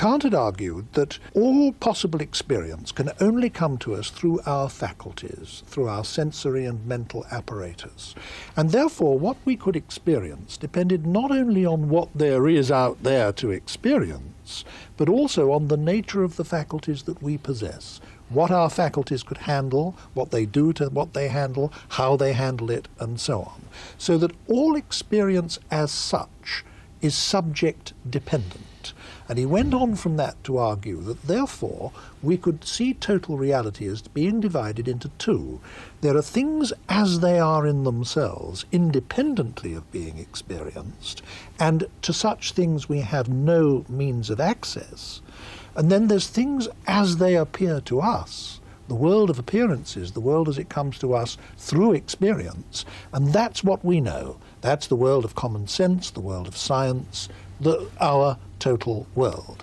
Kant had argued that all possible experience can only come to us through our faculties, through our sensory and mental apparatus. And therefore, what we could experience depended not only on what there is out there to experience, but also on the nature of the faculties that we possess what our faculties could handle, what they do to what they handle, how they handle it, and so on. So that all experience as such is subject dependent. And he went on from that to argue that therefore we could see total reality as being divided into two. There are things as they are in themselves, independently of being experienced, and to such things we have no means of access. And then there's things as they appear to us, the world of appearances, the world as it comes to us through experience, and that's what we know. That's the world of common sense, the world of science, the, our total world.